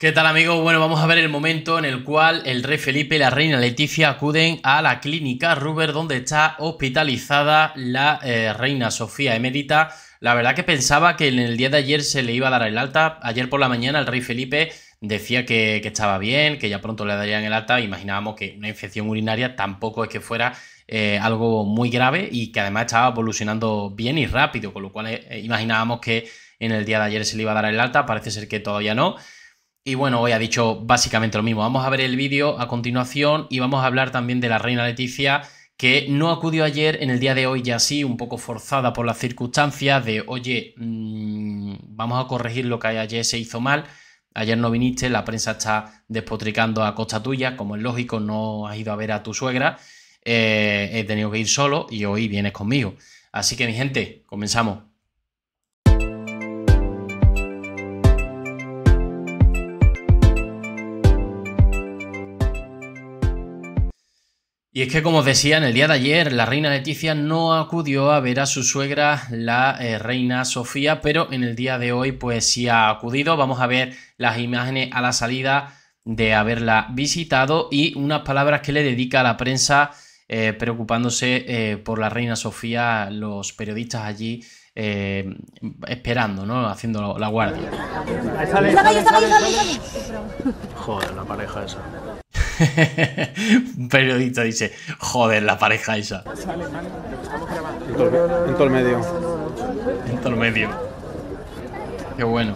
¿Qué tal amigos? Bueno, vamos a ver el momento en el cual el rey Felipe y la reina Leticia acuden a la clínica Ruber donde está hospitalizada la eh, reina Sofía Emérita. La verdad que pensaba que en el día de ayer se le iba a dar el alta. Ayer por la mañana el rey Felipe decía que, estaba bien, que ya pronto le darían el alta. Imaginábamos que una infección urinaria tampoco es que fuera eh, algo muy grave y que además estaba evolucionando bien y rápido, con lo cual eh, imaginábamos que en el día de ayer se le iba a dar el alta. Parece ser que todavía no. Y bueno, hoy ha dicho básicamente lo mismo. Vamos a ver el vídeo a continuación y vamos a hablar también de la reina Leticia, que no acudió ayer, en el día de hoy ya sí, un poco forzada por las circunstancias de, oye, mmm, vamos a corregir lo que ayer se hizo mal. Ayer no viniste, la prensa está despotricando a costa tuya, como es lógico, no has ido a ver a tu suegra. Eh, he tenido que ir solo y hoy vienes conmigo. Así que mi gente, comenzamos. Y es que, como os decía, en el día de ayer la reina Leticia no acudió a ver a su suegra, la eh, reina Sofía, pero en el día de hoy pues sí ha acudido. Vamos a ver las imágenes a la salida de haberla visitado y unas palabras que le dedica a la prensa eh, preocupándose eh, por la reina Sofía, los periodistas allí esperando, ¿no? Haciendo la guardia. Joder, la pareja esa. Un periodista dice, joder, la pareja esa. En todo, el medio. En todo el medio. Qué bueno.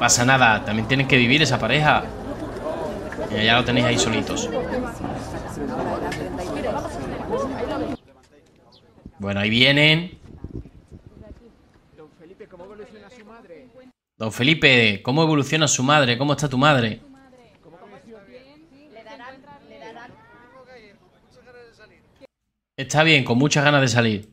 Pasa nada, también tienen que vivir esa pareja. Y ya lo tenéis ahí solitos. Bueno, ahí vienen. Don Felipe, ¿cómo evoluciona su madre? ¿Cómo está tu madre? Está bien, con muchas ganas de salir.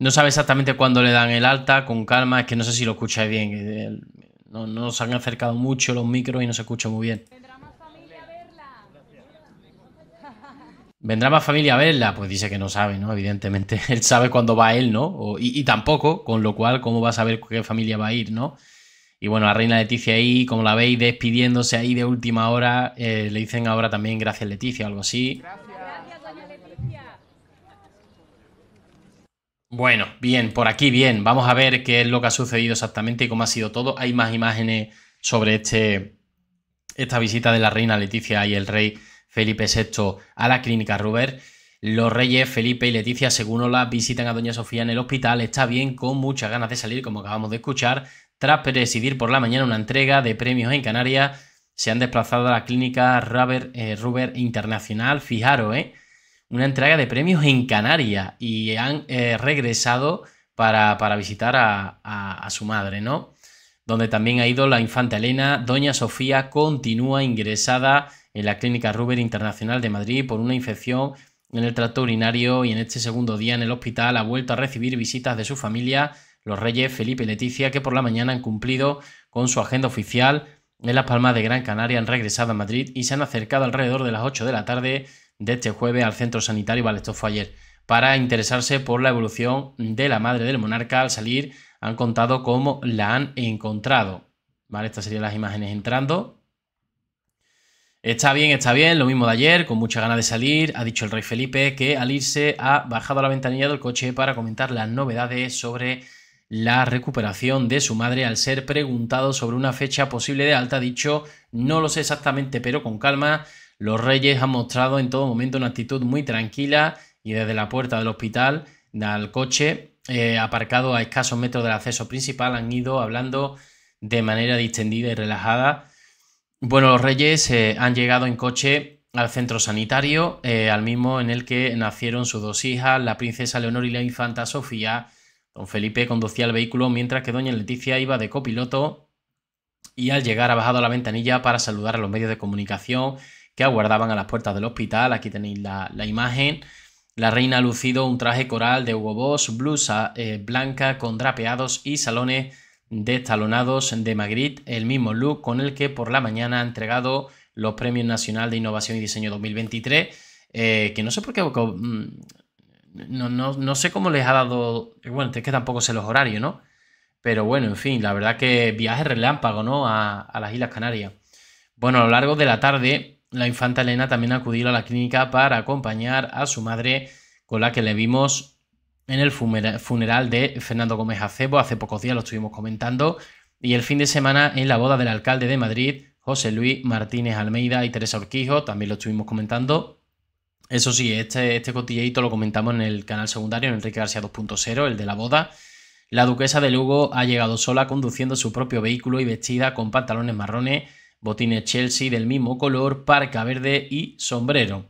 No sabe exactamente cuándo le dan el alta, con calma, es que no sé si lo escucháis bien. No, no han acercado mucho los micros y no se escucha muy bien. ¿Vendrá más familia a verla? Pues dice que no sabe, ¿no? Evidentemente. Él sabe cuándo va él, ¿no? y, y tampoco, con lo cual, ¿cómo va a saber qué familia va a ir, ¿no? Y bueno, la reina Leticia ahí, como la veis, despidiéndose ahí de última hora, eh, le dicen ahora también gracias Leticia o algo así. Gracias. Bueno, bien, por aquí bien. Vamos a ver qué es lo que ha sucedido exactamente y cómo ha sido todo. Hay más imágenes sobre este, esta visita de la reina Leticia y el rey Felipe VI a la clínica Ruber. Los reyes Felipe y Leticia, según la visitan a Doña Sofía en el hospital. Está bien, con muchas ganas de salir, como acabamos de escuchar. Tras presidir por la mañana una entrega de premios en Canarias, se han desplazado a la clínica Ruber, eh, Internacional. Fijaros, ¿eh? Una entrega de premios en Canarias y han eh, regresado para, visitar a, su madre, ¿no? Donde también ha ido la infanta Elena. Doña Sofía continúa ingresada en la clínica Ruber Internacional de Madrid por una infección en el tracto urinario y en este segundo día en el hospital ha vuelto a recibir visitas de su familia los reyes Felipe y Leticia, que por la mañana han cumplido con su agenda oficial en Las Palmas de Gran Canaria, han regresado a Madrid y se han acercado alrededor de las 8 de la tarde de este jueves al centro sanitario Valestofo ayer para interesarse por la evolución de la madre del monarca. Al salir han contado cómo la han encontrado. Estas serían las imágenes entrando. Está bien, está bien, lo mismo de ayer, con mucha ganas de salir. Ha dicho el rey Felipe que al irse ha bajado a la ventanilla del coche para comentar las novedades sobre la recuperación de su madre al ser preguntado sobre una fecha posible de alta. Dicho, no lo sé exactamente, pero con calma. Los reyes han mostrado en todo momento una actitud muy tranquila y desde la puerta del hospital al coche eh, aparcado a escasos metros del acceso principal han ido hablando de manera distendida y relajada. Bueno, los reyes eh, han llegado en coche al centro sanitario, eh, al mismo en el que nacieron sus dos hijas, la princesa Leonor y la infanta Sofía, Don Felipe conducía el vehículo mientras que doña Leticia iba de copiloto y al llegar ha bajado la ventanilla para saludar a los medios de comunicación que aguardaban a las puertas del hospital. Aquí tenéis la, imagen. La reina ha lucido un traje coral de Hugo Boss, blusa eh, blanca con drapeados y salones destalonados de Magritte, el mismo look con el que por la mañana ha entregado los Premios Nacional de Innovación y Diseño 2023, eh, que no sé por qué mm, no, no, sé cómo les ha dado. Bueno, es que tampoco sé los horarios, ¿no? Pero bueno, en fin, la verdad que viaje relámpago, ¿no? A, a las Islas Canarias. Bueno, a lo largo de la tarde, la infanta Elena también acudió a la clínica para acompañar a su madre, con la que le vimos en el funeral de Fernando Gómez Acebo. Hace pocos días lo estuvimos comentando. Y el fin de semana en la boda del alcalde de Madrid, José Luis Martínez Almeida y Teresa Urquijo, también lo estuvimos comentando. Eso sí, este, este cotilleito lo comentamos en el canal secundario, en Enrique García 2.0, el de la boda. La duquesa de Lugo ha llegado sola conduciendo su propio vehículo y vestida con pantalones marrones, botines Chelsea del mismo color, parca verde y sombrero.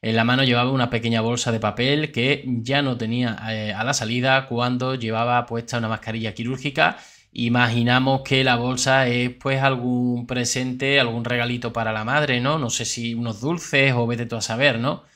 En la mano llevaba una pequeña bolsa de papel que ya no tenía eh, a la salida cuando llevaba puesta una mascarilla quirúrgica. Imaginamos que la bolsa es pues algún presente, algún regalito para la madre, ¿no? No sé si unos dulces o vete tú a saber, ¿no?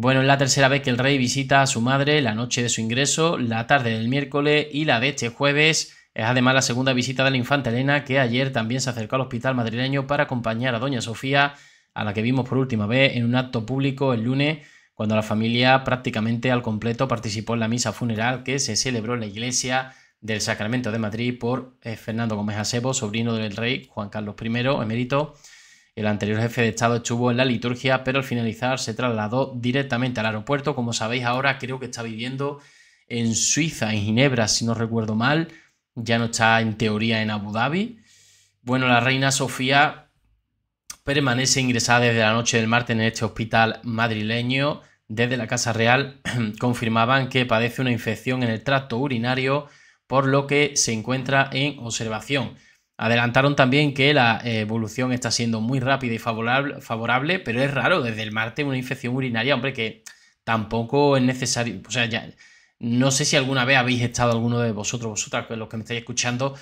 Bueno, es la tercera vez que el rey visita a su madre, la noche de su ingreso, la tarde del miércoles y la de este jueves. Es además la segunda visita de la infanta Elena, que ayer también se acercó al hospital madrileño para acompañar a doña Sofía, a la que vimos por última vez en un acto público el lunes, cuando la familia prácticamente al completo participó en la misa funeral que se celebró en la iglesia del Sacramento de Madrid por eh, Fernando Gómez Asebo, sobrino del rey Juan Carlos I, emérito. El anterior jefe de Estado estuvo en la liturgia, pero al finalizar se trasladó directamente al aeropuerto. Como sabéis ahora, creo que está viviendo en Suiza, en Ginebra, si no recuerdo mal. Ya no está en teoría en Abu Dhabi. Bueno, la reina Sofía permanece ingresada desde la noche del martes en este hospital madrileño. Desde la Casa Real confirmaban que padece una infección en el tracto urinario, por lo que se encuentra en observación. Adelantaron también que la evolución está siendo muy rápida y favorable, favorable, pero es raro desde el martes una infección urinaria, hombre, que tampoco es necesario, o sea, ya no sé si alguna vez habéis estado alguno de vosotros, vosotras, los que me estáis escuchando,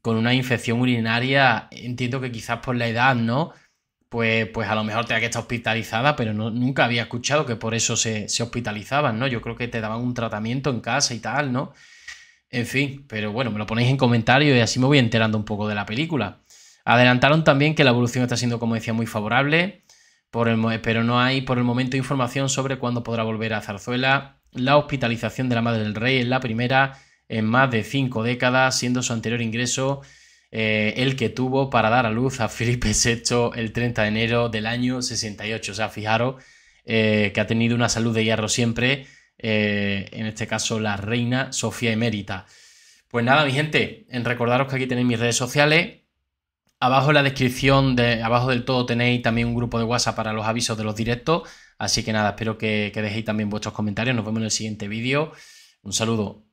con una infección urinaria, entiendo que quizás por la edad, ¿no? Pues, pues a lo mejor tenga que estar hospitalizada, pero no, nunca había escuchado que por eso se, se hospitalizaban, ¿no? Yo creo que te daban un tratamiento en casa y tal, ¿no? En fin, pero bueno, me lo ponéis en comentarios y así me voy enterando un poco de la película. Adelantaron también que la evolución está siendo, como decía, muy favorable, pero no hay por el momento información sobre cuándo podrá volver a Zarzuela. La hospitalización de la madre del rey es la primera en más de cinco décadas, siendo su anterior ingreso eh, el que tuvo para dar a luz a Felipe VI el 30 de enero del año 68. O sea, fijaros eh, que ha tenido una salud de hierro siempre eh, en este caso la reina Sofía Emérita. Pues nada, mi gente, en recordaros que aquí tenéis mis redes sociales. Abajo en la descripción, de, abajo del todo tenéis también un grupo de WhatsApp para los avisos de los directos. Así que nada, espero que, que dejéis también vuestros comentarios. Nos vemos en el siguiente vídeo. Un saludo.